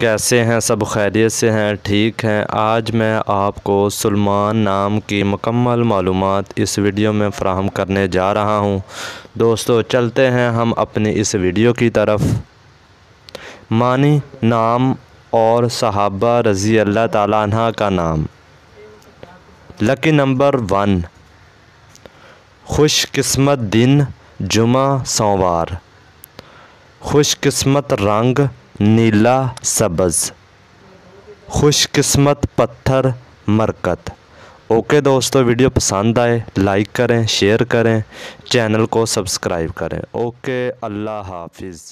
कैसे हैं? सब खैरियत से हैं, ठीक हैं। आज मैं आपको सलमान नाम की मुकम्मल मालूम इस वीडियो में फ़राहम करने जा रहा हूँ। दोस्तों, चलते हैं हम अपनी इस वीडियो की तरफ़। मानी नाम और सहाबा रज़ी अल्लाह ताला का नाम। Lucky number one. खुशकिस्मत दिन जुमा सोमवार। खुशकस्मत रंग नीला सब्ज़, खुशकस्मत पत्थर मरकत। ओके दोस्तों, वीडियो पसंद आए, लाइक करें, शेयर करें, चैनल को सब्सक्राइब करें। ओके, अल्लाह हाफिज़।